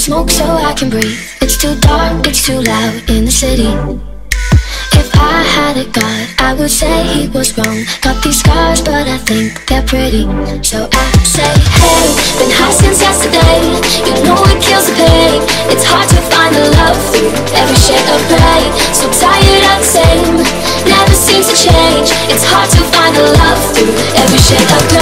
smoke so I can breathe. It's too dark, it's too loud in the city. If I had a god, I would say he was wrong. Got these scars, but I think they're pretty. So I say, hey, been high since yesterday. You know it kills the pain. It's hard to find the love through every shade of gray. So tired of the same, never seems to change. It's hard to find the love through every shade of gray.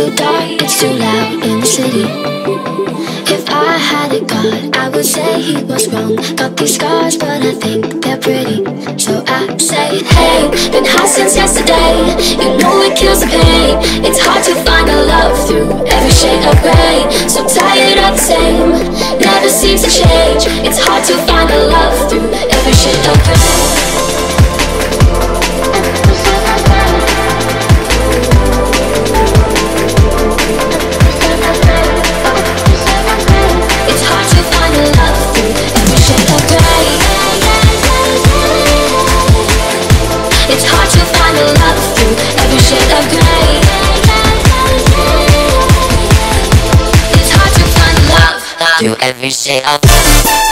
too dark, it's too loud in the city. If I had a god, I would say he was wrong. Got these scars, but I think they're pretty. So I say, hey, been high since yesterday. You know it kills the pain. to every shade of